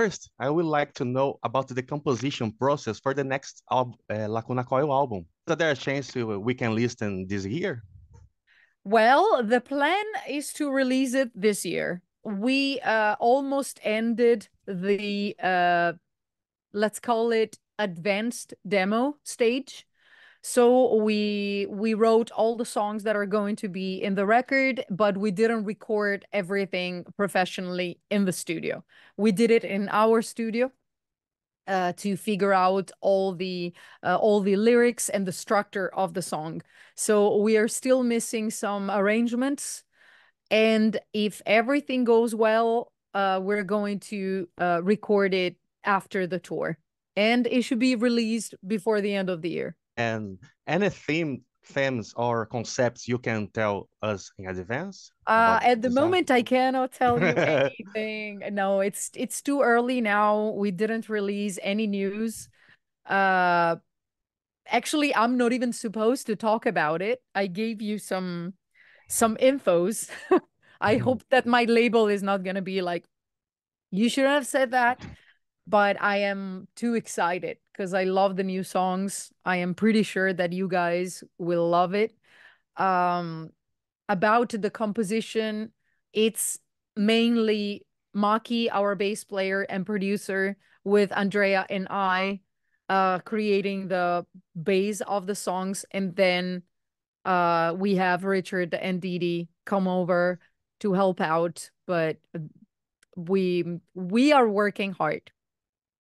First, I would like to know about the composition process for the next uh, Lacuna Coil album. Is there a chance we can listen this year? Well, the plan is to release it this year. We uh, almost ended the, uh, let's call it advanced demo stage. So we we wrote all the songs that are going to be in the record, but we didn't record everything professionally in the studio. We did it in our studio uh, to figure out all the uh, all the lyrics and the structure of the song. So we are still missing some arrangements, and if everything goes well, uh, we're going to uh, record it after the tour, and it should be released before the end of the year. And any theme themes or concepts you can tell us in advance? Uh, at the design? moment, I cannot tell you anything. no, it's it's too early now. We didn't release any news. Uh, actually, I'm not even supposed to talk about it. I gave you some some infos. I mm-hmm. hope that my label is not gonna be like, you should have said that. But I am too excited because I love the new songs. I am pretty sure that you guys will love it. Um, about the composition, it's mainly Maki, our bass player and producer, with Andrea and I, uh, creating the base of the songs, and then uh, we have Richard and Didi come over to help out. But we we are working hard